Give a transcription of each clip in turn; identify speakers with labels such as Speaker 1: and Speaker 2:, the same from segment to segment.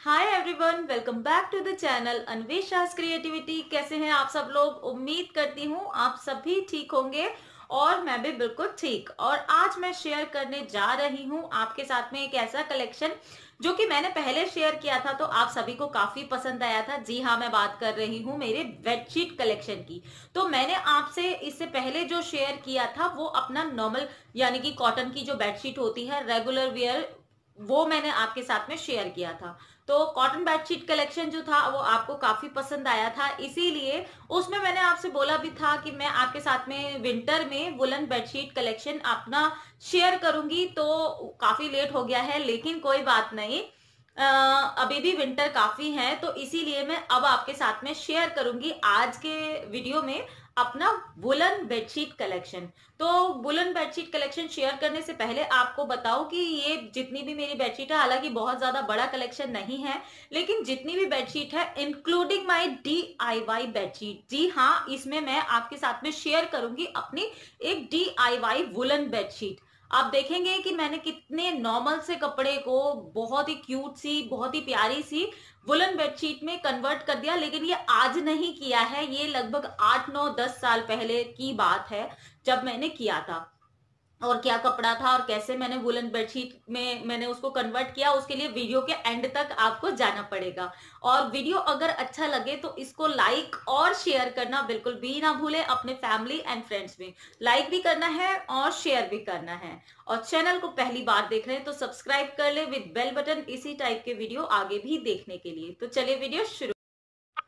Speaker 1: Hi everyone welcome back to the channel Anvesha's creativity कैसे हैं आप सब लोग? उम्मीद करती हूँ आप सभी ठीक होंगे और मैं भी बिल्कुल ठीक। और आज मैं शेयर करने जा रही हूँ आपके साथ में एक ऐसा कलेक्शन जो कि मैंने पहले शेयर किया था तो आप सभी को काफ़ी पसंद आया था। जी हाँ मैं बात कर रही हूँ मेरे बेडशीट कलेक्शन की। तो मैंने आपसे इससे पहले जो शेयर किया था, वो अपना नॉर्मल यानी कि कॉटन की जो बेडशीट होती है रेगुलर वेयर वो मैंने आपके साथ में शेयर किया था। तो कॉटन बेडशीट कलेक्शन जो था, वो आपको काफ़ी पसंद आया था। इसीलिए उसमें मैंने आपसे बोला भी था कि मैं आपके साथ में विंटर में वुलन बेडशीट कलेक्शन अपना शेयर करूँगी। तो काफ़ी लेट हो गया है, लेकिन कोई बात नहीं। अभी भी विंटर काफ़ी है तो इसीलिए मैं अब आपके साथ में शेयर करूँगी आज के वीडियो में। अपना वुलन बेडशीट कलेक्शन तो वुलन बेडशीट कलेक्शन शेयर करने से पहले आपको बताऊँ कि ये जितनी भी मेरी बेडशीट है, हालाँकि बहुत ज़्यादा बड़ा कलेक्शन नहीं है, लेकिन जितनी भी बेडशीट है including my D I Y bedsheet जी हाँ इसमें मैं आपके साथ में शेयर करूँगी अपनी एक D I Y woollen bedsheet आप देखेंगे कि मैंने कितने नॉर्मल से कपड़े को बहुत ही क्यूट सी, बहुत ही प्यारी सी वुलन बेडशीट में कन्वर्ट कर दिया, लेकिन ये आज नहीं किया है, ये लगभग आठ, नौ, दस साल पहले की बात है जब मैंने किया था। और क्या कपड़ा था और कैसे मैंने वुलन बेडशीट में मैंने उसको कन्वर्ट किया, उसके लिए वीडियो के एंड तक आपको जाना पड़ेगा। और वीडियो अगर अच्छा लगे तो इसको लाइक और शेयर करना बिल्कुल भी ना भूले अपने फैमिली एंड फ्रेंड्स में। लाइक भी करना है और शेयर भी करना है। और चैनल को पहली बार देख रहे हैं तो सब्सक्राइब कर ले विद बेल बटन इसी टाइप के वीडियो आगे भी देखने के लिए। तो चलिए वीडियो शुरू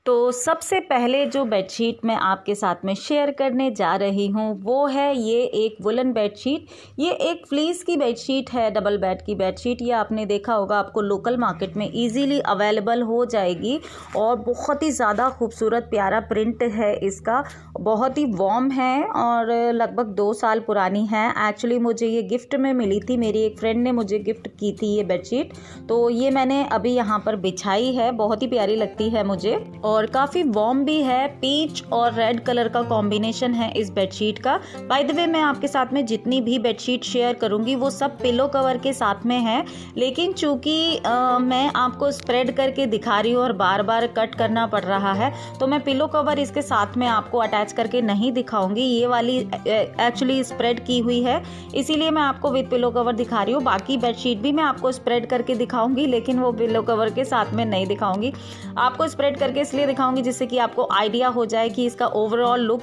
Speaker 2: तो सबसे पहले जो बेडशीट मैं आपके साथ में शेयर करने जा रही हूँ, वो है ये एक वुलन बेडशीट ये एक फ्लीस की बेडशीट है डबल बेड की बेडशीट ये आपने देखा होगा, आपको लोकल मार्केट में इजीली अवेलेबल हो जाएगी और बहुत ही ज़्यादा खूबसूरत प्यारा प्रिंट है इसका। बहुत ही वॉम है और लगभग दो साल पुरानी है। एक्चुअली मुझे ये गिफ्ट में मिली थी, मेरी एक फ्रेंड ने मुझे गिफ्ट की थी ये बेडशीट तो ये मैंने अभी यहाँ पर बिछाई है, बहुत ही प्यारी लगती है मुझे। और काफ़ी वॉर्म भी है। पीच और रेड कलर का कॉम्बिनेशन है इस बेडशीट का। बाय द वे मैं आपके साथ में जितनी भी बेडशीट शेयर करूँगी, वो सब पिलो कवर के साथ में है। लेकिन चूँकि मैं आपको स्प्रेड करके दिखा रही हूँ और बार बार कट करना पड़ रहा है तो मैं पिलो कवर इसके साथ में आपको अटैच करके नहीं दिखाऊँगी। ये वाली एक्चुअली स्प्रेड की हुई है। इसीलिए मैं आपको विद पिलो कवर दिखा रही हूँ। बाकी बेडशीट भी मैं आपको स्प्रेड करके दिखाऊँगी, लेकिन वो पिलो कवर के साथ में नहीं दिखाऊँगी। आपको स्प्रेड करके इसलिए इसलिए दिखाऊँगी जिससे कि आपको आइडिया हो जाए कि इसका ओवरऑल लुक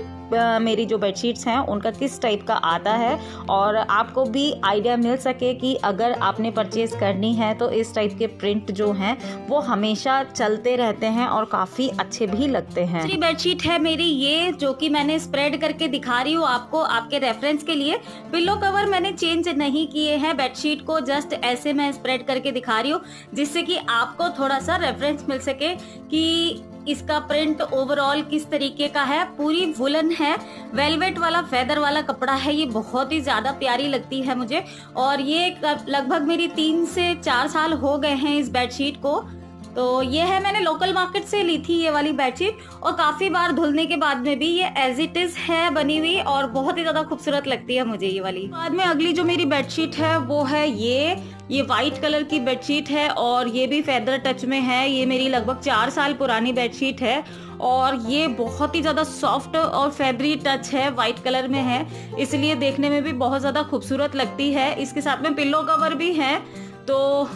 Speaker 2: मेरी जो बेडशीट्स हैं, उनका किस टाइप का आता है। और आपको भी आइडिया मिल सके कि अगर आपने परचेज करनी है तो इस टाइप के प्रिंट जो हैं, वो हमेशा चलते रहते हैं और काफ़ी अच्छे भी लगते हैं।
Speaker 1: बेडशीट है मेरी ये, जो कि मैंने स्प्रेड करके दिखा रही हूँ आपको, आपके रेफरेंस के लिए। पिल्लो कवर मैंने चेंज नहीं किए हैं बेडशीट को जस्ट ऐसे मैं स्प्रेड करके दिखा रही हूँ, जिससे कि आपको थोड़ा सा रेफरेंस मिल सके कि इसका प्रिंट ओवरऑल किस तरीके का है? पूरी वुलन है वेलवेट वाला फेदर वाला कपड़ा है, ये बहुत ही ज़्यादा प्यारी लगती है मुझे। और ये लगभग मेरी तीन से चार साल हो गए हैं इस बेडशीट को। तो ये है मैंने लोकल मार्केट से ली थी ये वाली बेडशीट और काफ़ी बार धुलने के बाद में भी ये एज इट इज़ है, बनी हुई और बहुत ही ज़्यादा खूबसूरत लगती है मुझे ये वाली। बाद में अगली जो मेरी बेडशीट है, वो है ये ये व्हाइट कलर की बेडशीट है और ये भी फेदर टच में है। ये मेरी लगभग चार साल पुरानी बेडशीट है और ये बहुत ही ज़्यादा सॉफ्ट और फेदरी टच है वाइट कलर में है। इसलिए देखने में भी बहुत ज़्यादा खूबसूरत लगती है। इसके साथ में पिल्लो कवर भी है। तो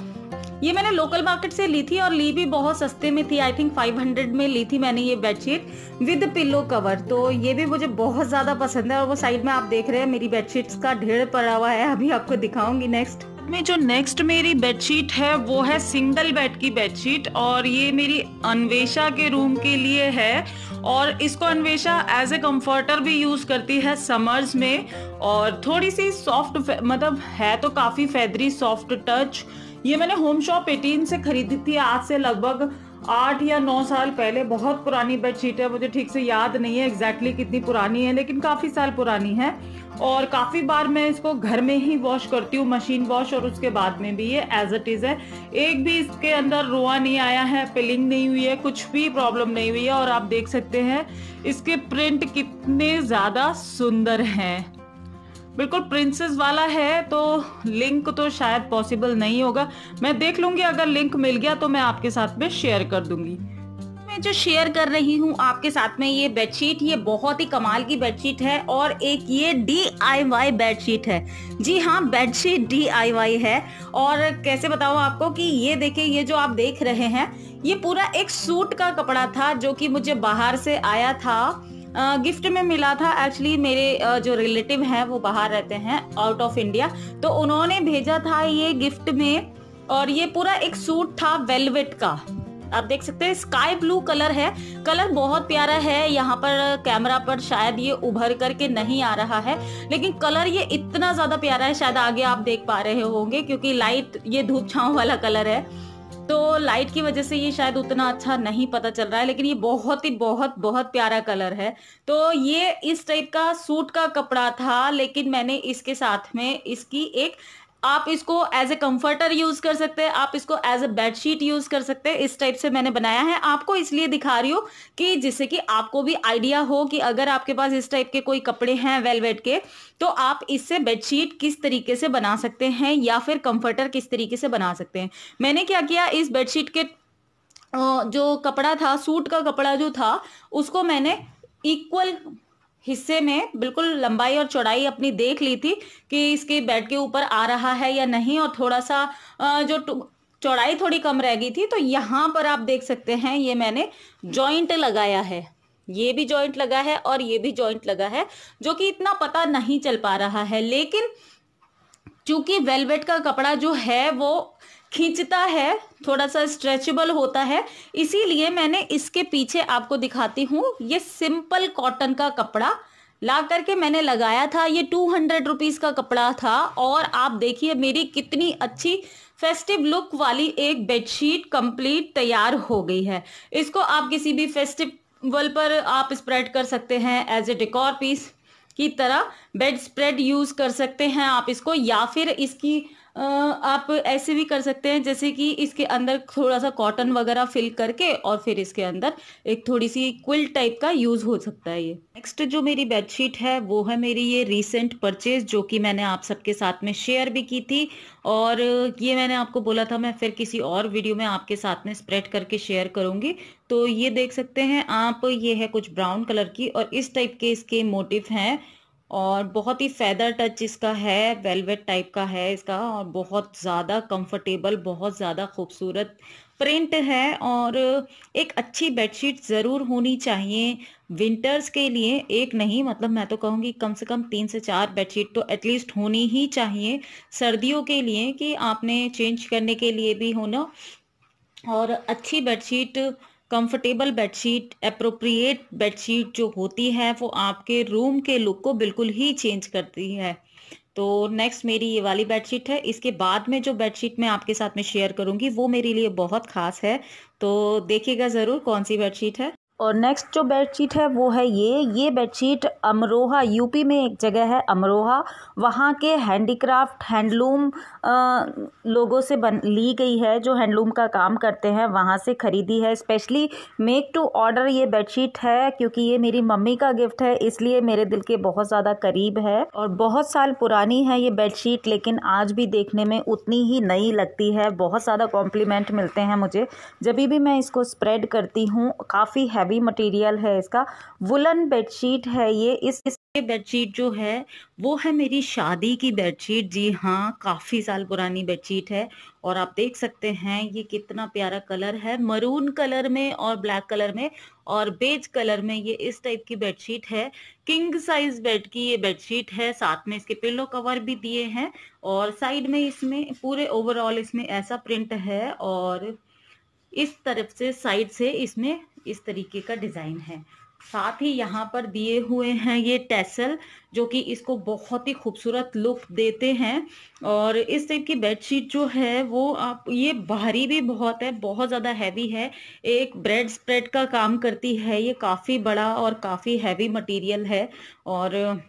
Speaker 1: ये मैंने लोकल मार्केट से ली थी और ली भी बहुत सस्ते में थी। आई थिंक 500 में ली थी मैंने ये बेडशीट विद पिल्लो कवर तो ये भी मुझे बहुत ज़्यादा पसंद है और वो साइड में आप देख रहे हैं, मेरी बेडशीट्स का ढेर पड़ा हुआ है। अभी आपको दिखाऊँगी नेक्स्ट में जो नेक्स्ट मेरी बेडशीट है, वो है सिंगल बेड की बेडशीट और ये मेरी अन्वेषा के रूम के लिए है और इसको अन्वेषा एज ए कंफर्टर भी यूज़ करती है समर्स में और थोड़ी सी सॉफ्ट मतलब है तो काफ़ी फेदरी सॉफ्ट टच ये मैंने होम शॉप एटीन से खरीदी थी, आज से लगभग आठ या नौ साल पहले। बहुत पुरानी बेडशीट है, मुझे ठीक से याद नहीं है एग्जैक्टली exactly कितनी पुरानी है, लेकिन काफ़ी साल पुरानी है। और काफ़ी बार मैं इसको घर में ही वॉश करती हूँ मशीन वॉश और उसके बाद में भी ये एज इट इज़ है। एक भी इसके अंदर रोआ नहीं आया है पिलिंग नहीं हुई है, कुछ भी प्रॉब्लम नहीं हुई है, और आप देख सकते हैं इसके प्रिंट कितने ज़्यादा सुंदर हैं।
Speaker 2: बिल्कुल प्रिंसेस वाला है तो लिंक तो शायद पॉसिबल नहीं होगा। मैं देख लूँगी, अगर लिंक मिल गया तो मैं आपके साथ में शेयर कर दूँगी। मैं जो शेयर कर रही हूँ, आपके साथ में ये बेडशीट ये बहुत ही कमाल की बेडशीट है और एक ये डी आई वाई बेडशीट है। जी हाँ बेडशीट डी आई वाई है। और कैसे बताऊँ आपको कि ये देखिए, ये जो आप देख रहे हैं, ये पूरा एक सूट का कपड़ा था जो कि मुझे बाहर से आया था। गिफ्ट में मिला था। एक्चुअली मेरे जो रिलेटिव हैं, वो बाहर रहते हैं आउट ऑफ़ इंडिया तो उन्होंने भेजा था ये गिफ्ट में, और ये पूरा एक सूट था वेलवेट का। आप देख सकते हैं स्काई ब्लू कलर है। कलर बहुत प्यारा है, यहाँ पर कैमरा पर शायद ये उभर करके नहीं आ रहा है। लेकिन कलर ये इतना ज़्यादा प्यारा है, शायद आगे आप देख पा रहे होंगे, क्योंकि लाइट ये धूप छाव वाला कलर है। तो लाइट की वजह से ये शायद उतना अच्छा नहीं पता चल रहा है, लेकिन ये बहुत ही बहुत बहुत प्यारा कलर है। तो ये इस टाइप का सूट का कपड़ा था, लेकिन मैंने इसके साथ में इसकी एक आप इसको एज ए कंफर्टर यूज़ कर सकते हैं, आप इसको एज ए बेडशीट यूज़ कर सकते हैं। इस टाइप से मैंने बनाया है। आपको इसलिए दिखा रही हूँ कि जिससे कि आपको भी आइडिया हो कि अगर आपके पास इस टाइप के कोई कपड़े हैं वेलवेट के तो आप इससे बेडशीट किस तरीके से बना सकते हैं या फिर कंफर्टर किस तरीके से बना सकते हैं। मैंने क्या किया, इस बेडशीट के जो कपड़ा था सूट का कपड़ा जो था, उसको मैंने इक्वल हिस्से में बिल्कुल लंबाई और चौड़ाई अपनी देख ली थी कि इसके बेड के ऊपर आ रहा है या नहीं और थोड़ा सा जो चौड़ाई थोड़ी कम रह गई थी तो यहाँ पर आप देख सकते हैं ये मैंने जॉइंट लगाया है। ये भी जॉइंट लगा है और ये भी जॉइंट लगा है, जो कि इतना पता नहीं चल पा रहा है। लेकिन चूँकि वेलवेट का कपड़ा जो है वो खींचता है, थोड़ा सा स्ट्रेचेबल होता है। इसीलिए मैंने इसके पीछे आपको दिखाती हूँ, ये सिंपल कॉटन का कपड़ा। ला करके मैंने लगाया था, ये टू हंड्रेड रुपीज़ का कपड़ा था और आप देखिए मेरी कितनी अच्छी फेस्टिव लुक वाली एक बेडशीट कंप्लीट तैयार हो गई है। इसको आप किसी भी फेस्टिवल पर आप स्प्रेड कर सकते हैं एज ए डेकोर पीस की तरह। बेड स्प्रेड यूज़ कर सकते हैं आप इसको या फिर इसकी आप ऐसे भी कर सकते हैं, जैसे कि इसके अंदर थोड़ा सा कॉटन वगैरह फिल करके और फिर इसके अंदर एक थोड़ी सी क्विल टाइप का यूज़ हो सकता है ये। नेक्स्ट जो मेरी बेडशीट है, वो है मेरी ये रीसेंट परचेज जो कि मैंने आप सबके साथ में शेयर भी की थी और ये मैंने आपको बोला था, मैं फिर किसी और वीडियो में आपके साथ में स्प्रेड करके शेयर करूँगी। तो ये देख सकते हैं, आप, ये है कुछ ब्राउन कलर की और इस टाइप के इसके मोटिव हैं। और बहुत ही फैदर टच इसका है वेलवेट टाइप का है इसका और बहुत ज़्यादा कंफर्टेबल बहुत ज़्यादा खूबसूरत प्रिंट है और एक अच्छी बेडशीट ज़रूर होनी चाहिए विंटर्स के लिए। एक नहीं मतलब मैं तो कहूँगी कम से कम तीन से चार बेडशीट तो एटलीस्ट होनी ही चाहिए सर्दियों के लिए कि आपने चेंज करने के लिए भी होना। और अच्छी bedsheet comfortable bedsheet appropriate bedsheet जो होती है, वो आपके रूम के लुक को बिल्कुल ही चेंज करती है। तो नेक्स्ट मेरी ये वाली बेडशीट है। इसके बाद में जो बेडशीट मैं आपके साथ में शेयर करूँगी, वो मेरे लिए बहुत खास है। तो देखिएगा ज़रूर कौन सी बेडशीट है। और नेक्स्ट जो बेडशीट है, वो है ये। ये बेडशीट अमरोहा यूपी में एक जगह है, अमरोहा। वहाँ के हैंडीक्राफ्ट हैंडलूम लोगों से बन, ली गई है, जो हैंडलूम का काम करते हैं, वहाँ से ख़रीदी है। स्पेशली मेक टू ऑर्डर ये बेडशीट है, क्योंकि ये मेरी मम्मी का गिफ्ट है, इसलिए मेरे दिल के बहुत ज़्यादा करीब है। और बहुत साल पुरानी है ये बेडशीट लेकिन आज भी देखने में उतनी ही नई लगती है। बहुत ज़्यादा कॉम्प्लीमेंट मिलते हैं मुझे। जब भी मैं इसको स्प्रेड करती हूँ, काफ़ी हैवी मटेरियल है इसका। वुलन बेडशीट है ये। इस इस बेडशीट जो है, वो है मेरी शादी की बेडशीट जी हाँ काफ़ी साल पुरानी बेडशीट है और आप देख सकते हैं ये कितना प्यारा कलर है। मरून कलर में और ब्लैक कलर में और बेज कलर में ये इस टाइप की बेडशीट है। किंग साइज़ बेड की ये बेडशीट है। साथ में इसके पिल्लो कवर भी दिए हैं और साइड में इसमें पूरे ओवरऑल इसमें ऐसा प्रिंट है और इस तरफ़ से, साइड से इसमें इस तरीके का डिज़ाइन है। साथ ही यहाँ पर दिए हुए हैं ये टेसल, जो कि इसको बहुत ही खूबसूरत लुक देते हैं। और इस टाइप की बेडशीट जो है, वो आप, ये भारी भी बहुत है, बहुत ज़्यादा हैवी है। एक ब्रेड स्प्रेड का काम करती है, ये काफ़ी बड़ा और काफ़ी हैवी मटेरियल है। और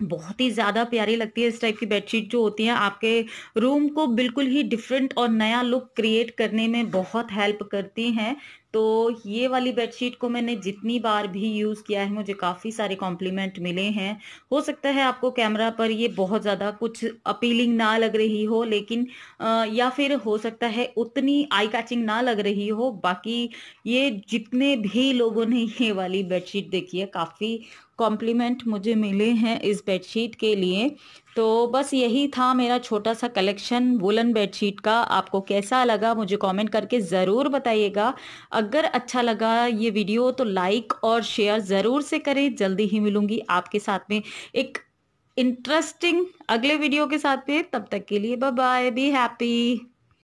Speaker 2: बहुत ही ज़्यादा प्यारी लगती है इस टाइप की बेडशीट जो होती हैं। आपके रूम को बिल्कुल ही डिफरेंट और नया लुक क्रिएट करने में बहुत हेल्प करती हैं। तो ये वाली बेडशीट को मैंने जितनी बार भी यूज़ किया है मुझे काफ़ी सारे कॉम्प्लीमेंट मिले हैं। हो सकता है आपको कैमरा पर ये बहुत ज़्यादा कुछ अपीलिंग ना लग रही हो लेकिन आ, या फिर हो सकता है उतनी आई कैचिंग ना लग रही हो। बाकी ये जितने भी लोगों ने ये वाली बेडशीट देखी है काफ़ी कॉम्प्लीमेंट मुझे मिले हैं इस बेडशीट के लिए। तो बस यही था मेरा छोटा सा कलेक्शन वुलन बेडशीट का। आपको कैसा लगा मुझे कमेंट करके ज़रूर बताइएगा। अगर अच्छा लगा ये वीडियो तो लाइक और शेयर ज़रूर से करें। जल्दी ही मिलूँगी आपके साथ में एक इंटरेस्टिंग अगले वीडियो के साथ में। तब तक के लिए बाय बी हैप्पी